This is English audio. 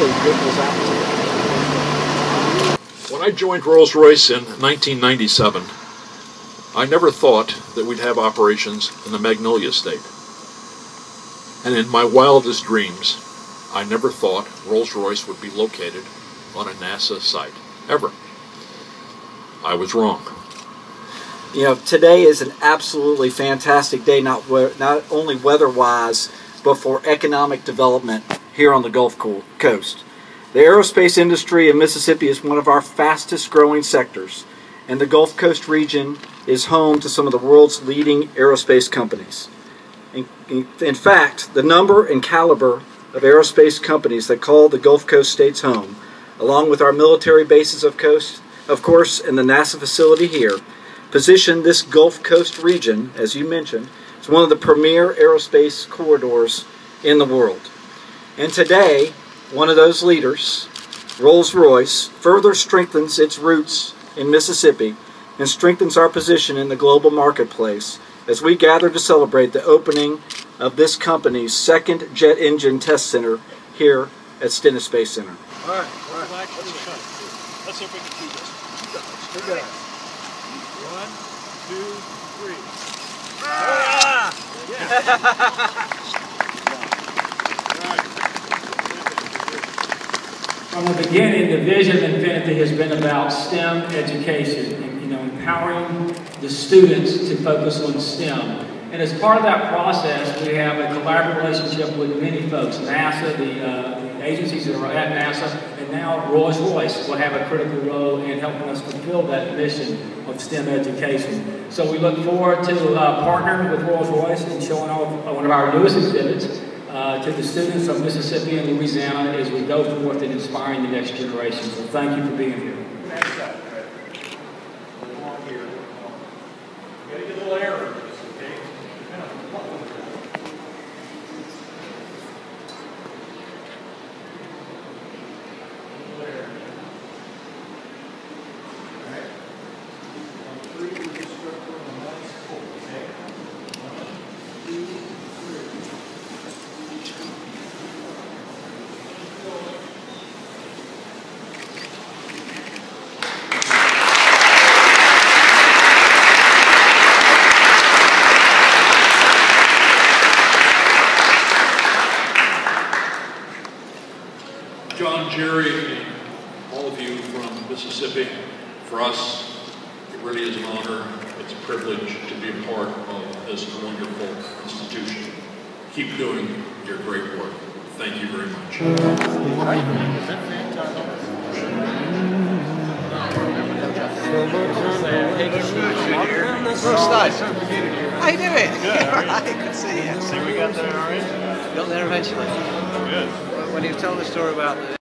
really. When I joined Rolls Royce in 1997, I never thought that we'd have operations in the Magnolia State. And in my wildest dreams, I never thought Rolls Royce would be located on a NASA site, ever. I was wrong. You know, today is an absolutely fantastic day, not, not only weather wise, but for economic development here on the Gulf Coast. The aerospace industry in Mississippi is one of our fastest growing sectors, and the Gulf Coast region is home to some of the world's leading aerospace companies. In, in, in, fact, the number and caliber of aerospace companies that call the Gulf Coast states home, along with our military bases of coast, of course, and the NASA facility here, position this Gulf Coast region, as you mentioned, as one of the premier aerospace corridors in the world. And today, one of those leaders, Rolls-Royce, further strengthens its roots in Mississippi and strengthens our position in the global marketplace as we gather to celebrate the opening of this company's second jet engine test center here at Stennis Space Center. All right, all right. Let's see if we can do this. Two guys. One, two, three. Ah! From the beginning, the vision of Infinity has been about STEM education, and, you know, empowering the students to focus on STEM. And as part of that process, we have a collaborative relationship with many folks, NASA, the, uh, agencies that are at NASA, and now Rolls-Royce will have a critical role in helping us fulfill that mission of STEM education. So we look forward to uh, partnering with Rolls-Royce and showing off one of our newest exhibits, uh, to the students of Mississippi and Louisiana as we go forth in inspiring the next generation. So thank you for being here. John, Jerry, and all of you from Mississippi, for us, it really is an honor. It's a privilege to be a part of this wonderful institution. Keep doing your great work. Thank you very much. How you doing? Good. How are you? Good to see you. See, we got there already. Got there eventually. Good. When you tell the story about the